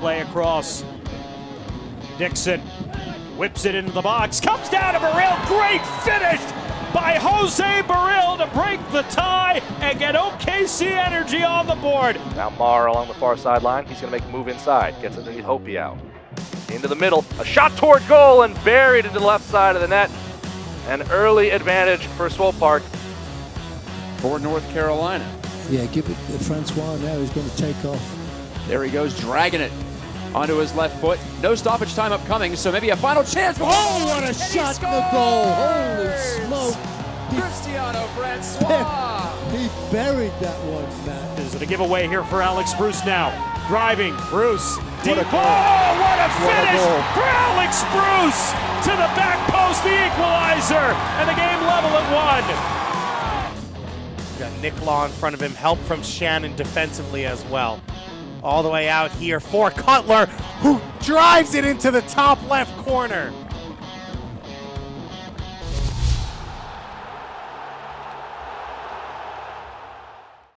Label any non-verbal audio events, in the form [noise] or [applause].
play across. Dixon whips it into the box, comes down to Barril. Great finish by Jose Barril to break the tie and get OKC Energy on the board. Now Marr along the far sideline. He's going to make a move inside. Gets it underneath Hopi out. Into the middle. A shot toward goal and buried into the left side of the net. An early advantage for Swope Park. For North Carolina. Yeah, give it to Francois now. He's going to take off. There he goes, dragging it onto his left foot. No stoppage time upcoming, so maybe a final chance. Oh, what a shot in the goal! Holy smoke! Christiano Francois. [laughs] He buried that one, Matt. Is it a giveaway here for Alex Bruce now? Driving, Bruce. Deep a goal. ball! Oh, what a What a finish goal. for Alex Bruce! To the back post, the equalizer, and the game level at one. Got Nick Law in front of him, help from Shannon defensively as well. All the way out here for Kutler, who drives it into the top left corner.